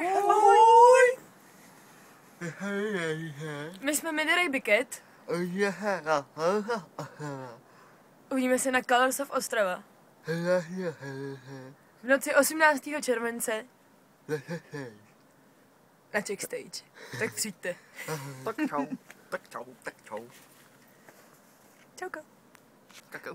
Ahoj. My jsme Mini Ray Biket. Uvidíme se na Colors of Ostrava. V noci 18. července na Czech Stage. Tak přijďte. Tak čau, tak čau, tak čau. Čauko. Kakao.